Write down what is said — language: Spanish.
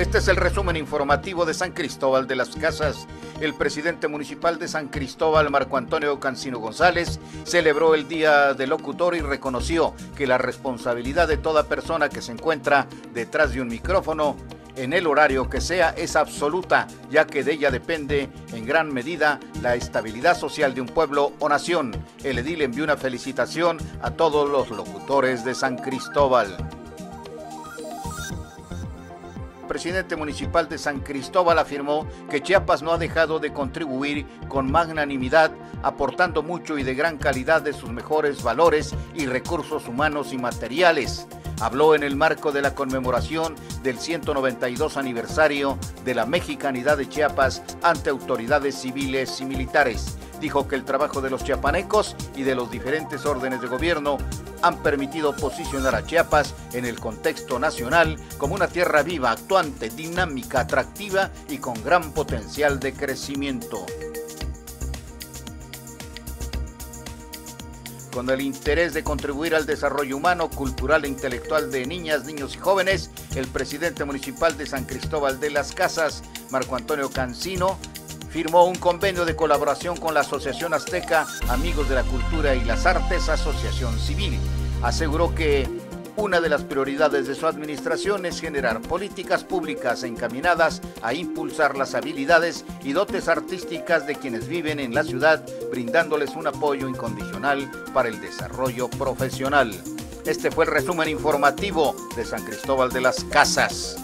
Este es el resumen informativo de San Cristóbal de las Casas. El presidente municipal de San Cristóbal, Marco Antonio Cancino González, celebró el Día del Locutor y reconoció que la responsabilidad de toda persona que se encuentra detrás de un micrófono en el horario que sea es absoluta, ya que de ella depende en gran medida la estabilidad social de un pueblo o nación. El edil envió una felicitación a todos los locutores de San Cristóbal presidente municipal de San Cristóbal afirmó que Chiapas no ha dejado de contribuir con magnanimidad, aportando mucho y de gran calidad de sus mejores valores y recursos humanos y materiales. Habló en el marco de la conmemoración del 192 aniversario de la mexicanidad de Chiapas ante autoridades civiles y militares dijo que el trabajo de los chiapanecos y de los diferentes órdenes de gobierno han permitido posicionar a Chiapas en el contexto nacional como una tierra viva, actuante, dinámica, atractiva y con gran potencial de crecimiento. con el interés de contribuir al desarrollo humano, cultural e intelectual de niñas, niños y jóvenes, el presidente municipal de San Cristóbal de las Casas, Marco Antonio Cancino, firmó un convenio de colaboración con la Asociación Azteca Amigos de la Cultura y las Artes, Asociación Civil. Aseguró que una de las prioridades de su administración es generar políticas públicas encaminadas a impulsar las habilidades y dotes artísticas de quienes viven en la ciudad, brindándoles un apoyo incondicional para el desarrollo profesional. Este fue el resumen informativo de San Cristóbal de las Casas.